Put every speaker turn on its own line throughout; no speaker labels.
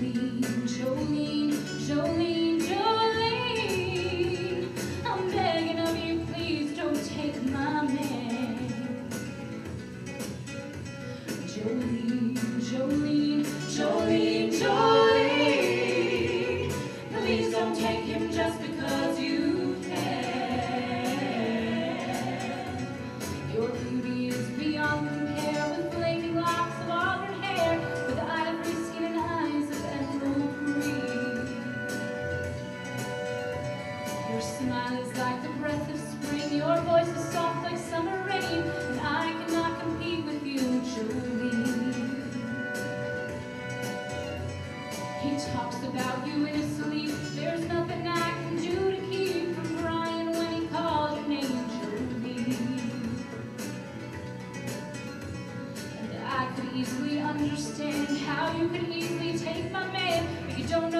Jolene, Jolene, Jolene. I'm Your smile is like the breath of spring, your voice is soft like summer rain, and I cannot compete with you, Jolene. He talks about you in his sleep. There's nothing I can do to keep from crying when he calls your name, Jolene. And I could easily understand how you could easily take my man, but you don't know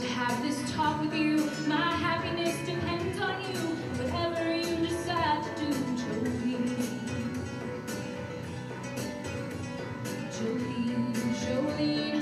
to have this talk with you. My happiness depends on you. Whatever you decide to do, Jolene. Jolene, Jolene,